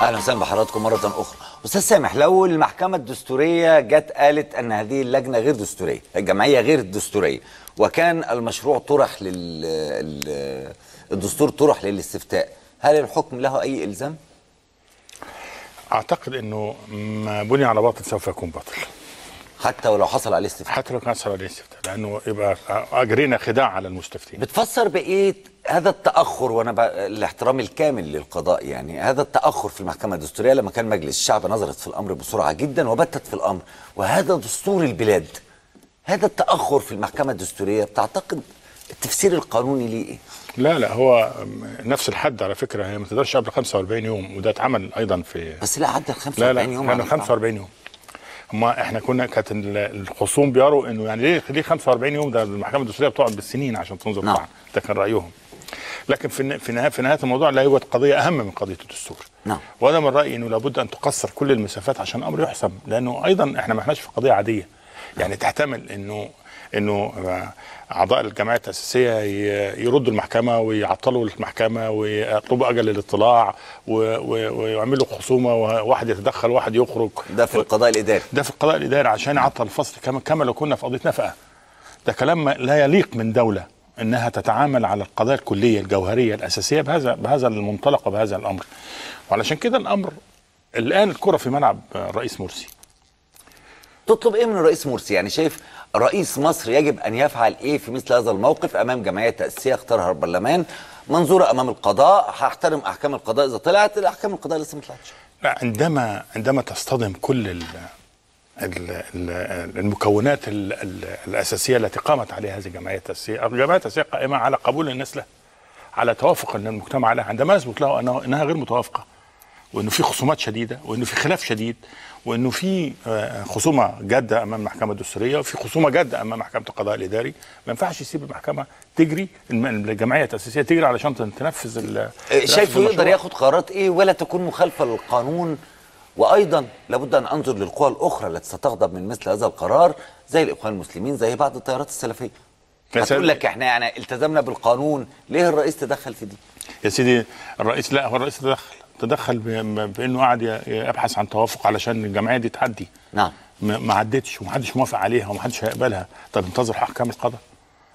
أهلا وسهلا بحضراتكم مرة أخرى. أستاذ سامح لو المحكمة الدستورية جت قالت أن هذه اللجنة غير دستورية الجمعية غير دستورية وكان المشروع طرح لل ال- الدستور طرح للاستفتاء هل الحكم له أي إلزام؟ أعتقد إنه ما بني على باطل سوف يكون باطل. حتى ولو حصل عليه استفتاء. حتى لو كان صار عليه استفتاء لأنه يبقى أجرينا خداع على المستفتين. بتفسر بإيه هذا التأخر؟ وأنا. الاحترام الكامل للقضاء يعني. هذا التأخر في المحكمة الدستورية لما كان مجلس الشعب نظرت في الأمر بسرعة جدا وبتت في الأمر. وهذا دستور البلاد. هذا التأخر في المحكمة الدستورية بتعتقد التفسير القانوني ليه إيه؟ لا لا هو نفس الحد على فكرة. هي ما تقدرش قبل 45 يوم وده اتعمل أيضا في بس لا عدى ال لا 45 لا يوم كانوا على 45 يوم. هما إحنا كنا كانت ال- الخصوم بيروا انه يعني ليه ليه 45 يوم ده المحكمة الدستورية بتقعد بالسنين عشان تنظر نعم. ده كان رأيهم. لكن في في نهايه في نهاية الموضوع لا يوجد قضية أهم من قضية الدستور. نعم. وأنا من رأيي إنه لابد أن تقصر كل المسافات عشان الامر يحسم. لأنه أيضا إحنا ما إحناش في قضية عادية. يعني تحتمل إنه إنه أعضاء الجمعيه التاسيسيه يردوا المحكمة ويعطلوا المحكمة ويطلبوا أجل الاطلاع ويعملوا خصومة وواحد يتدخل وواحد يخرج. ده في القضاء الإداري. ده في القضاء الإداري عشان يعطل الفصل كما كما لو كنا في قضية نفقة. ده كلام لا يليق من دولة إنها تتعامل على القضايا الكلية الجوهرية الأساسية بهذا بهذا المنطلق وبهذا الأمر. وعلشان كده الامر الآن الكرة في ملعب الرئيس مرسي. تطلب إيه من الرئيس مرسي؟ يعني شايف رئيس مصر يجب أن يفعل إيه في مثل هذا الموقف أمام جمعية تاسيسيه اختارها البرلمان منظورة أمام القضاء هحترم أحكام القضاء إذا طلعت الأحكام القضاء لسه ما طلعتش. لا عندما عندما تصطدم كل ال ال ال المكونات ال ال الأساسية التي قامت عليها هذه الجمعيه التاسيسيه، الجمعيه التاسيسيه قائمة على قبول الناس لها على توافق المجتمع عليها، عندما يثبت له أنه أنها غير متوافقة. وإنه في خصومات شديدة وإنه في خلاف شديد وإنه في آه، خصومة جادة أمام المحكمة الدستورية وفي خصومة جادة أمام محكمة القضاء الإداري. ما ينفعش يسيب المحكمة تجري الجمعية التأسيسية تجري علشان تنفذ إيه، تنفذ شايفه يقدر. ياخد قرارات إيه؟ ولا تكون مخالفة للقانون. وأيضا لابد أن أنظر للقوى الأخرى التي ستغضب من مثل هذا القرار زي الإخوان المسلمين زي بعض التيارات السلفية. هتقول. لك إحنا يعني التزمنا بالقانون ليه الرئيس تدخل في دي؟ يا سيدي الرئيس لا هو الرئيس تدخل. تدخل بإنه قاعد ي- يبحث عن توافق علشان الجمعية دي تعدي نعم. ما عدتش ومحدش موافق عليها ومحدش هيقبلها. طب انتظر أحكام القضاء.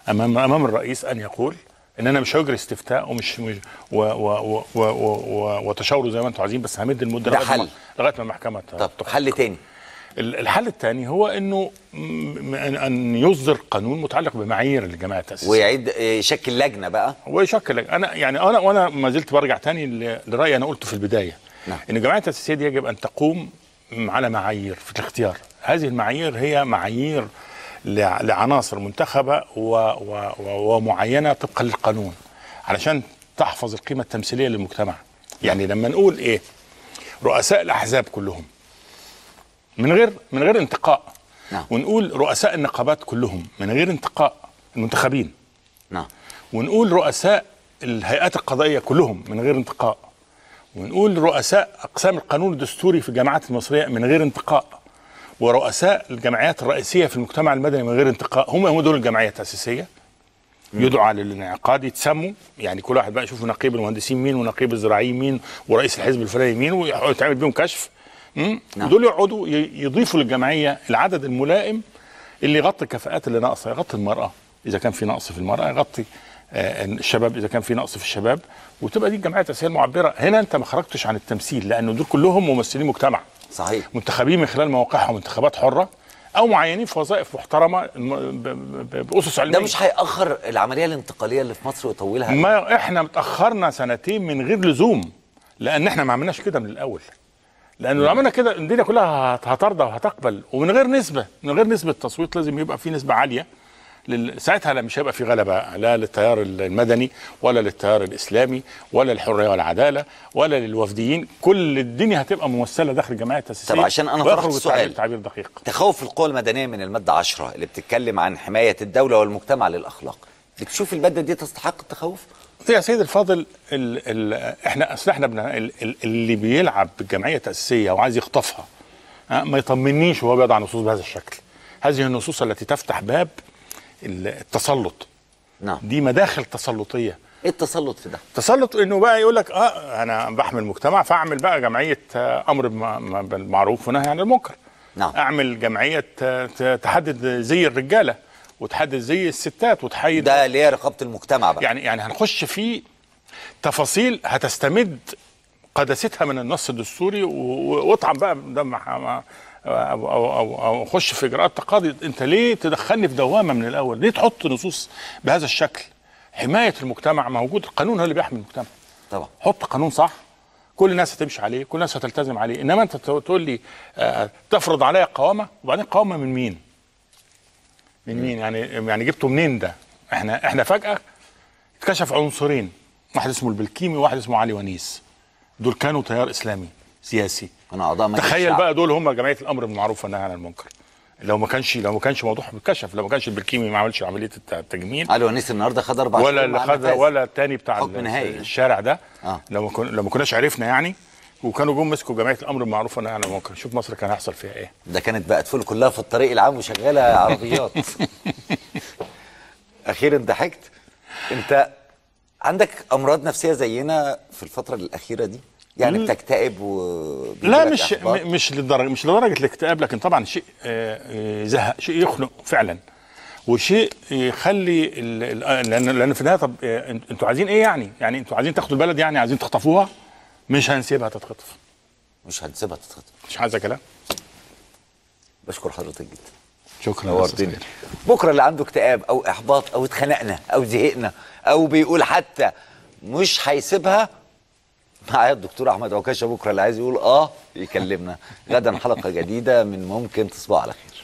امام أمام الرئيس أن يقول إن أنا مش هجري استفتاء ومش مش و و و و وتشاوروا زي ما أنتم عايزين بس همد المدة ده لغاية. ما لغاية ما المحكمة طب. حل تاني. الحل الثاني هو إنه ان يصدر قانون متعلق بمعايير الجماعة التأسيسية. ويعيد يشكل لجنة بقى. ويشكل أنا يعني أنا وأنا ما زلت برجع تاني ل- لرأيي أنا قلته في البداية. نعم. إن الجمعيه التأسيسية دي يجب أن تقوم على معايير في الاختيار. هذه المعايير هي معايير لع- لعناصر منتخبة و و و ومعينة طبقا للقانون علشان تحفظ القيمة التمثيلية للمجتمع. يعني لما نقول إيه رؤساء الأحزاب كلهم من غير من غير انتقاء. نعم. ونقول رؤساء النقابات كلهم من غير انتقاء المنتخبين. نعم. ونقول رؤساء الهيئات القضائية كلهم من غير انتقاء. ونقول رؤساء أقسام القانون الدستوري في الجامعات المصرية من غير انتقاء. ورؤساء الجمعيات الرئيسية في المجتمع المدني من غير انتقاء. هم هم دول الجمعيه التاسيسيه يدعى للانعقاد يتسموا. يعني كل واحد بقى يشوف نقيب المهندسين مين ونقيب الزراعيين مين ورئيس الحزب الفلاني مين ويتعمل بيهم كشف؟ نعم. ودول يقعدوا يضيفوا للجمعية العدد الملائم اللي يغطي الكفاءات اللي ناقصة يغطي المرأة. إذا كان في نقص في المرأة يغطي آه، الشباب. إذا كان في نقص في الشباب وتبقى دي الجمعية التاسيسيه المعبرة. هنا أنت ما خرجتش عن التمثيل لأنه دول كلهم ممثلين مجتمع. صحيح. منتخبين من خلال مواقعهم انتخابات حرة أو معينين في وظائف محترمة بأسس علمية. ده مش هيأخر العملية الانتقالية اللي في مصر ويطولها؟ ما إحنا متاخرنا سنتين من غير لزوم لأن إحنا ما عملناش كده من الأول. لأنه لو عملنا كده الدنيا كلها هت- هترضى وهتقبل. ومن غير نسبة من غير نسبة تصويت لازم يبقى في نسبة عالية. لل... ساعتها لا مش هيبقى في غلبة لا للتيار المدني ولا للتيار الإسلامي ولا للحرية والعدالة ولا للوفديين. كل الدنيا هتبقى ممثله داخل الجمعيه التأسيسية. طب عشان ويخرج طرحت سؤال. تعبير دقيق. تخوف القوى المدنية من المادة 10 اللي بتتكلم عن حماية الدولة والمجتمع للأخلاق بتشوف المادة دي تستحق التخوف؟ يا سيد الفاضل ال ال إحنا أصل إحنا اللي بيلعب بالجمعيه التاسيسيه وعايز يخطفها ها، ما يطمنيش وهو بيضع نصوص بهذا الشكل. هذه النصوص التي تفتح باب ال- التسلط. نعم. دي مداخل تسلطية. إيه التسلط في ده؟ تسلط إنه بقى يقول لك آه أنا بحمي المجتمع فأعمل بقى جمعية آه، أمر بالمعروف ونهي عن المنكر. نعم. أعمل جمعية آه، تحدد زي الرجالة. وتحدد زي الستات وتحيد ده اللي هي رقابة المجتمع بقى. يعني يعني هنخش في تفاصيل هتستمد قداستها من النص الدستوري واطعم بقى ده مع- أو أو أو, أو خش في إجراءات تقاضي. أنت ليه تدخلني في دوامة من الأول؟ ليه تحط نصوص بهذا الشكل؟ حماية المجتمع موجود القانون هو اللي بيحمي المجتمع. طبعا. حط قانون صح. كل الناس هتمشي عليه كل الناس هتلتزم عليه. إنما أنت تقول لي آه، تفرض عليا قوامة وبعدين قوامة من مين؟ من مين يعني يعني جبته منين ده إحنا إحنا فجأة اتكشف عنصرين واحد اسمه البلكيمي وواحد اسمه علي ونيس دول كانوا تيار إسلامي سياسي أنا أعضاء تخيل الشعب. بقى دول هم جمعية الأمر بالمعروف والنهي عن المنكر لو ما كانش لو ما كانش موضوع اتكشف لو ما كانش البلكيمي ما عملش عملية الت- التجميل علي ونيس النهارده خد أربع ولا اللي خد. ولا التاني بتاع. الشارع ده آه. لو ما كن... لو ما كناش عرفنا يعني وكانوا جم مسكوا جمعية الأمر بالمعروف والنهي عن المنكر شوف مصر كان هيحصل فيها إيه. ده كانت بقى تفول كلها في الطريق العام وشغالة عربيات. أخيرا ضحكت أنت عندك أمراض نفسية زينا في الفترة الأخيرة دي؟ يعني بتكتئب و لا مش م- مش للدرجه مش لدرجة الاكتئاب لكن طبعا شيء آه، آه، يزهق شيء يخنق فعلا. وشيء يخلي ال- لأن لأن في النهاية طب آه، أنت- أنتوا عايزين إيه يعني؟ يعني أنتوا عايزين تاخدوا البلد يعني عايزين تخطفوها؟ مش هنسيبها تتخطف. مش هنسيبها تتخطف. مش عايزه كلام بشكر حضرتك جدا. شكرا نورتني. بكرة اللي عنده اكتئاب أو إحباط أو اتخنقنا أو زهقنا أو بيقول حتى مش هيسيبها معايا الدكتور أحمد عكاشة بكرة اللي عايز يقول آه يكلمنا. غدا حلقة جديدة من ممكن تصبحوا على خير.